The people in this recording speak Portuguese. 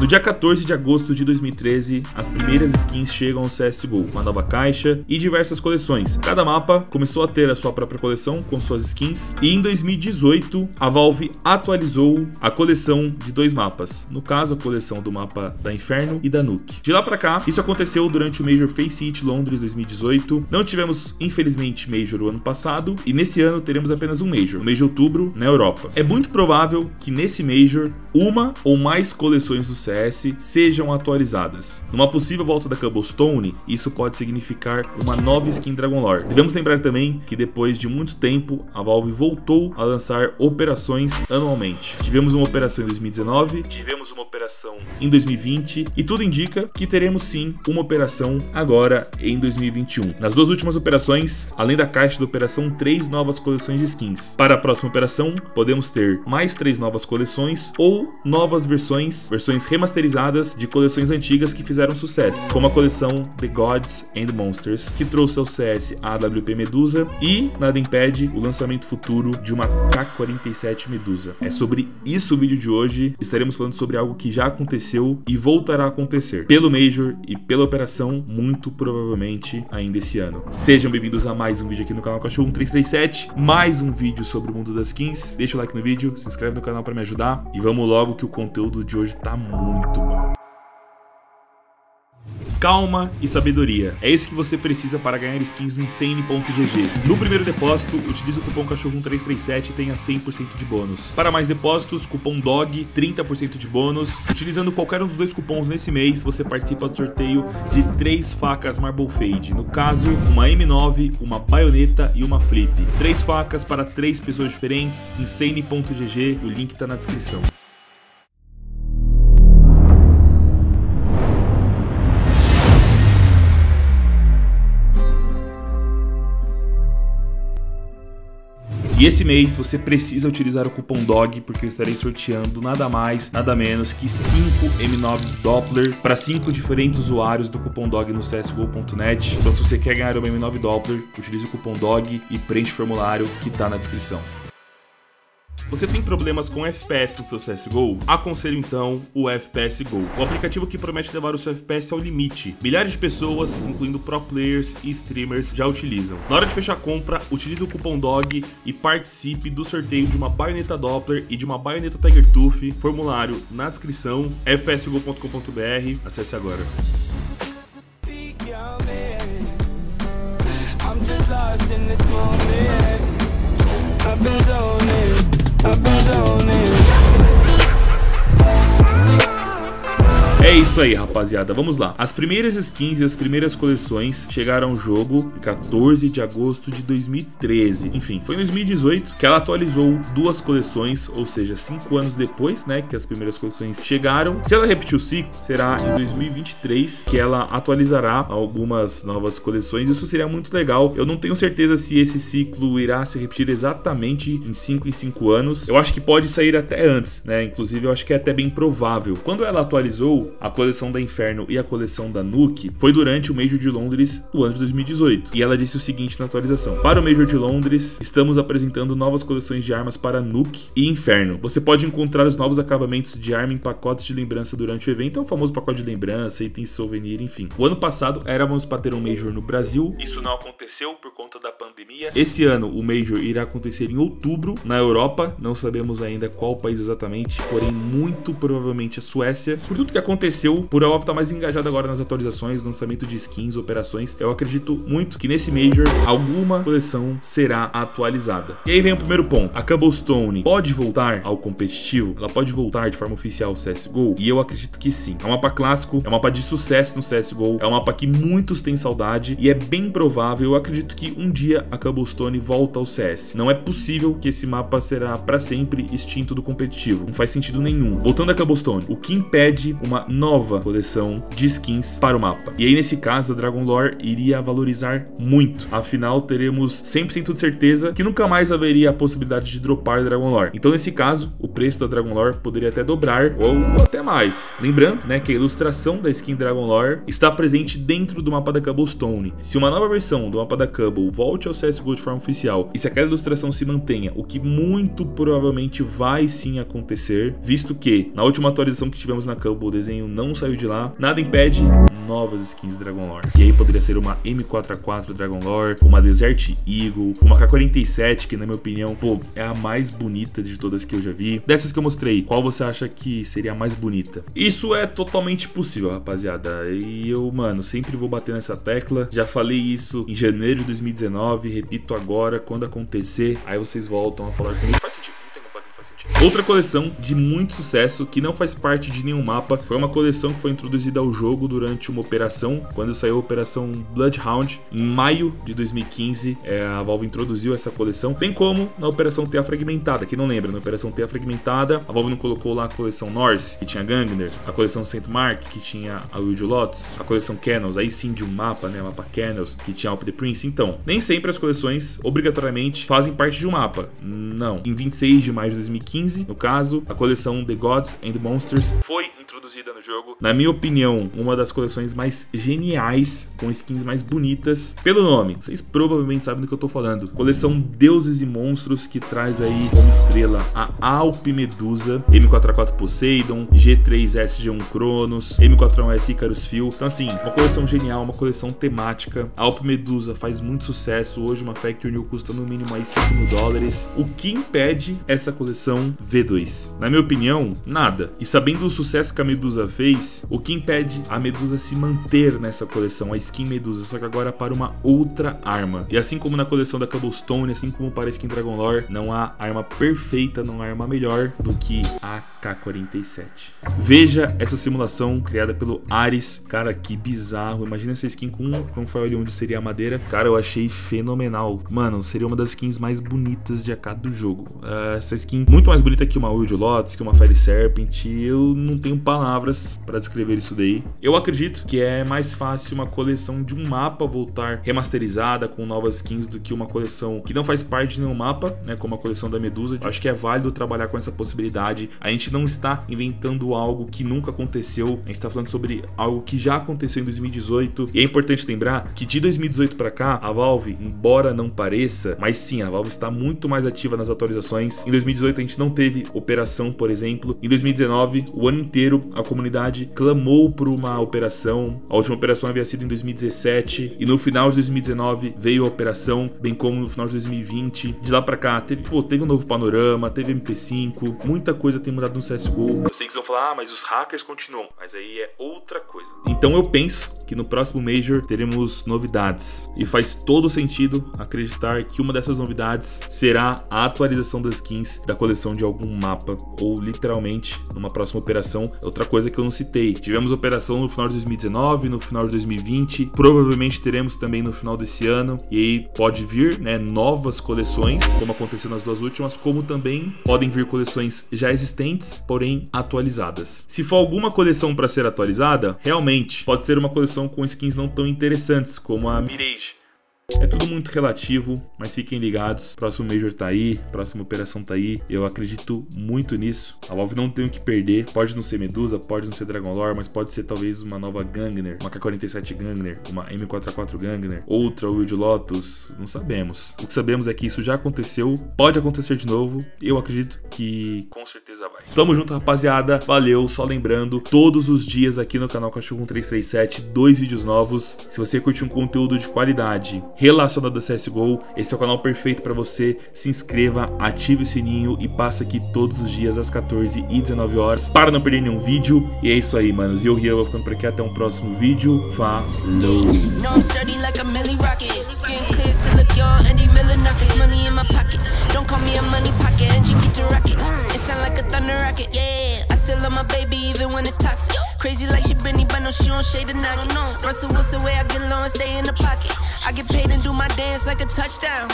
No dia 14 de agosto de 2013, as primeiras skins chegam ao CSGO, uma nova caixa e diversas coleções. Cada mapa começou a ter a sua própria coleção com suas skins e em 2018 a Valve atualizou a coleção de dois mapas, no caso a coleção do mapa da Inferno e da Nuke. De lá para cá, isso aconteceu durante o Major Face It Londres 2018. Não tivemos, infelizmente, Major o ano passado e nesse ano teremos apenas um Major, o mês de outubro na Europa. É muito provável que nesse Major uma ou mais coleções do CS sejam atualizadas. Numa possível volta da Cobblestone, isso pode significar uma nova skin Dragon Lore. Devemos lembrar também que depois de muito tempo, a Valve voltou a lançar operações anualmente. Tivemos uma operação em 2019, tivemos uma operação em 2020 e tudo indica que teremos sim uma operação agora em 2021. Nas duas últimas operações, além da caixa da operação, três novas coleções de skins. Para a próxima operação, podemos ter mais três novas coleções ou novas versões, versões remasterizadas de coleções antigas que fizeram sucesso, como a coleção The Gods and Monsters, que trouxe ao CS a AWP Medusa e nada impede o lançamento futuro de uma K-47 Medusa. É sobre isso o vídeo de hoje. Estaremos falando sobre algo que já aconteceu e voltará a acontecer pelo Major e pela operação, muito provavelmente ainda esse ano. Sejam bem-vindos a mais um vídeo aqui no canal Cachorro 1337, mais um vídeo sobre o mundo das skins. Deixa o like no vídeo, se inscreve no canal para me ajudar e vamos logo que o conteúdo de hoje tá muito bom calma e sabedoria. É isso que você precisa para ganhar skins no Insane.gg. No primeiro depósito, utilize o cupom cachorro1337 e tenha 100% de bônus. Para mais depósitos, cupom DOG, 30% de bônus. Utilizando qualquer um dos dois cupons nesse mês, você participa do sorteio de três facas Marble Fade. No caso, uma M9, uma baioneta e uma flip. Três facas para três pessoas diferentes. Insane.gg, o link está na descrição. E esse mês você precisa utilizar o cupom DOG, porque eu estarei sorteando nada mais, nada menos que 5 M9s Doppler para 5 diferentes usuários do cupom DOG no csgo.net. Então se você quer ganhar uma M9 Doppler, utilize o cupom DOG e preenche o formulário que está na descrição. Você tem problemas com FPS no seu CSGO? Aconselho então o FPS Go, o aplicativo que promete levar o seu FPS ao limite. Milhares de pessoas, incluindo pro players e streamers, já utilizam. Na hora de fechar a compra, utilize o cupom DOG e participe do sorteio de uma baioneta Doppler e de uma baioneta Tiger Tooth. Formulário na descrição, fpsgo.com.br. Acesse agora. I've been isso aí, rapaziada. Vamos lá. As primeiras skins e as primeiras coleções chegaram ao jogo em 14 de agosto de 2013. Enfim, foi em 2018 que ela atualizou duas coleções, ou seja, cinco anos depois, né, que as primeiras coleções chegaram. Se ela repetir o ciclo, será em 2023 que ela atualizará algumas novas coleções. Isso seria muito legal. Eu não tenho certeza se esse ciclo irá se repetir exatamente em 5 em 5 anos. Eu acho que pode sair até antes, né? Inclusive, eu acho que é até bem provável. Quando ela atualizou, a coleção da Inferno e a coleção da Nuke, foi durante o Major de Londres do ano de 2018. E ela disse o seguinte na atualização: Para o Major de Londres, estamos apresentando novas coleções de armas para Nuke e Inferno. Você pode encontrar os novos acabamentos de arma em pacotes de lembrança durante o evento, é o famoso pacote de lembrança, itens souvenir, enfim. O ano passado éramos para ter um Major no Brasil, isso não aconteceu por conta da pandemia. Esse ano o Major irá acontecer em outubro na Europa, não sabemos ainda qual país exatamente, porém muito provavelmente a Suécia. Por tudo que aconteceu por a Valve estar tá mais engajada agora nas atualizações, lançamento de skins, operações. Eu acredito muito que nesse Major alguma coleção será atualizada. E aí vem o primeiro ponto. A Cobblestone pode voltar ao competitivo? Ela pode voltar de forma oficial ao CSGO? E eu acredito que sim. É um mapa clássico, é um mapa de sucesso no CSGO, é um mapa que muitos têm saudade e é bem provável, eu acredito que um dia a Cobblestone volta ao CS. Não é possível que esse mapa será para sempre extinto do competitivo. Não faz sentido nenhum. Voltando a Cobblestone, o que impede uma nova coleção de skins para o mapa. E aí, nesse caso, a Dragon Lore iria valorizar muito. Afinal, teremos 100% de certeza que nunca mais haveria a possibilidade de dropar Dragon Lore. Então, nesse caso, o preço da Dragon Lore poderia até dobrar ou, ou até mais. Lembrando, né, que a ilustração da skin Dragon Lore está presente dentro do mapa da Cobblestone. Se uma nova versão do mapa da Cobble volte ao CSGO de forma oficial e se aquela ilustração se mantenha, o que muito provavelmente vai sim acontecer, visto que na última atualização que tivemos na Cobble o desenho não saiu de lá, nada impede novas skins Dragon Lore. E aí poderia ser uma M4A4 Dragon Lore, uma Desert Eagle, uma K47, que na minha opinião, pô, é a mais bonita de todas que eu já vi. Dessas que eu mostrei, qual você acha que seria a mais bonita? Isso é totalmente possível, rapaziada. E eu, mano, sempre vou bater nessa tecla. Já falei isso em janeiro de 2019, repito agora, quando acontecer, aí vocês voltam a falar comigo. Faz sentido. Outra coleção de muito sucesso que não faz parte de nenhum mapa foi uma coleção que foi introduzida ao jogo durante uma operação, quando saiu a operação Bloodhound em maio de 2015. É, a Valve introduziu essa coleção, bem como na operação Teia Fragmentada. Quem não lembra, na operação Teia Fragmentada, a Valve não colocou lá a coleção Norse, que tinha Gangners, a coleção Saint Mark, que tinha a Wild Lotus, a coleção Canals, aí sim de um mapa, né, mapa Canals, que tinha Alp the Prince. Então, nem sempre as coleções obrigatoriamente fazem parte de um mapa. Não. Em 26 de maio de 2015 15, no caso, a coleção The Gods and Monsters foi introduzida no jogo. Na minha opinião, uma das coleções mais geniais, com skins mais bonitas. Pelo nome, vocês provavelmente sabem do que eu tô falando. Coleção Deuses e Monstros, que traz aí como estrela a Alp Medusa, M4A4 Poseidon, G3S1 Cronos, M4A1S Icarus Phil. Então assim, uma coleção genial, uma coleção temática. A Alp Medusa faz muito sucesso. Hoje uma Factory New custa no mínimo aí 5 mil dólares. O que impede essa coleção V2? Na minha opinião, nada. E sabendo o sucesso que a Medusa fez, o que impede a Medusa se manter nessa coleção, a skin Medusa, só que agora para uma outra arma. E assim como na coleção da Cobblestone, assim como para a skin Dragon Lore, não há arma perfeita, não há arma melhor do que a K47. Veja essa simulação criada pelo Ares. Cara, que bizarro. Imagina essa skin com, com um foil onde seria a madeira. Cara, eu achei fenomenal. Mano, seria uma das skins mais bonitas de AK do jogo. Uh, essa skin muito mais bonita que uma Wild Lotus, que uma Fire Serpent. Eu não tenho palavras para descrever isso daí. Eu acredito que é mais fácil uma coleção de um mapa voltar remasterizada com novas skins do que uma coleção que não faz parte de nenhum mapa, né? Como a coleção da Medusa. Eu acho que é válido trabalhar com essa possibilidade. A gente não está inventando algo que nunca aconteceu. A gente está falando sobre algo que já aconteceu em 2018. E é importante lembrar que de 2018 para cá, a Valve, embora não pareça, mas sim, a Valve está muito mais ativa nas atualizações. Em 2018 a gente não teve operação, por exemplo. Em 2019, o ano inteiro a comunidade clamou por uma operação. A última operação havia sido em 2017 e no final de 2019 veio a operação, bem como no final de 2020. De lá para cá, teve, pô, teve um novo panorama, teve MP5, muita coisa tem mudado no CSGO. Eu sei que vocês vão falar, ah, mas os hackers continuam. Mas aí é outra coisa. Então eu penso que no próximo Major teremos novidades. E faz todo sentido acreditar que uma dessas novidades será a atualização das skins da coleção de algum mapa. Ou literalmente, numa próxima operação, outra coisa que eu não citei. Tivemos operação no final de 2019, no final de 2020. Provavelmente teremos também no final desse ano. E aí pode vir né, novas coleções, como aconteceu nas duas últimas, como também podem vir coleções já existentes, porém atualizadas. Se for alguma coleção para ser atualizada, realmente pode ser uma coleção com skins não tão interessantes, como a Mirage é tudo muito relativo, mas fiquem ligados. Próximo Major tá aí, próxima operação tá aí. Eu acredito muito nisso. A Valve não tem o que perder. Pode não ser Medusa, pode não ser Dragon Lore, mas pode ser talvez uma nova Gangner, uma K-47 Gangner, uma M4A4 Gangner, outra Wild Lotus. Não sabemos. O que sabemos é que isso já aconteceu, pode acontecer de novo. Eu acredito que com certeza vai. Tamo junto, rapaziada. Valeu. Só lembrando, todos os dias aqui no canal Cachorro 1337, dois vídeos novos. Se você curte um conteúdo de qualidade, relacionado a CSGO, esse é o canal perfeito para você. Se inscreva, ative o sininho e passa aqui todos os dias às 14 e 19 horas para não perder nenhum vídeo. E é isso aí, manos. E eu, Ria, vou ficando por aqui. Até um próximo vídeo. Falou! Crazy like she Britney, but no, she don't shade. Russell I get stay in the pocket. I get paid and do my dance like a touchdown.